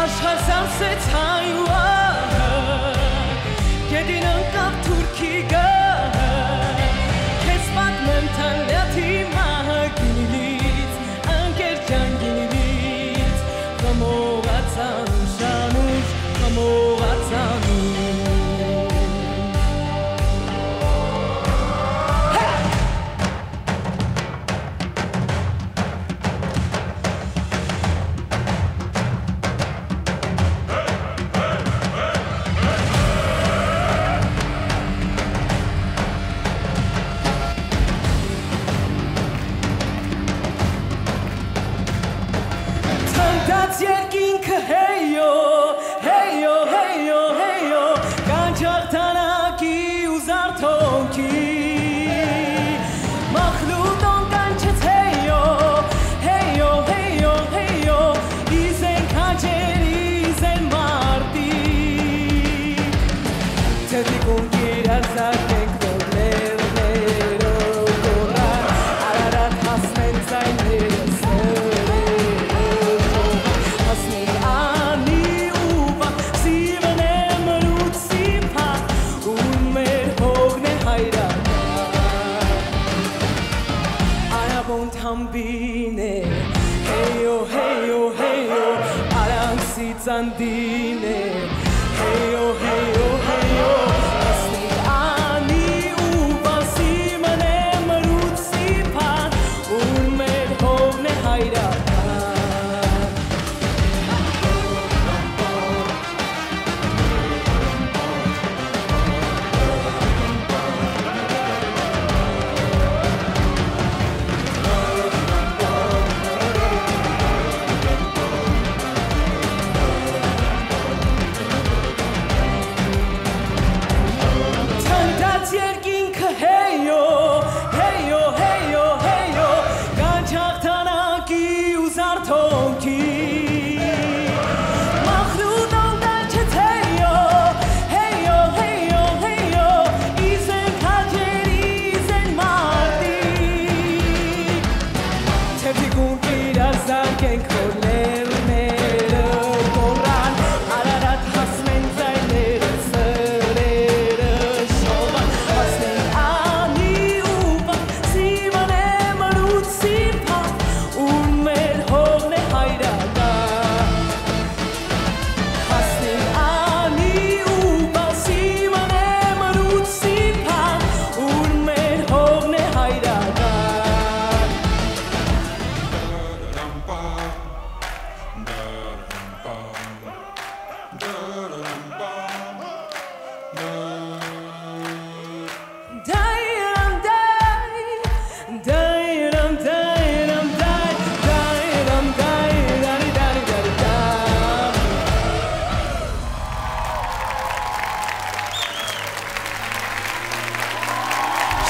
աշխարհ սանսեց հայուա Գետինը Կայքած երկինքը հեյո, հեյո, հեյո, հեյո, կանչող թանակի ու զարթոնքի, մախլուտոն կանչեց հեյո, հեյո, հեյո, հեյո, իզեն կանչեր, իզեն մարդիկ, թե դիկում գիրազակ, ambine Hey yo, hey yo, hey yo, aram Hey hey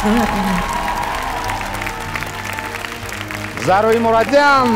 Основной аргумент. Заруй Мурадян!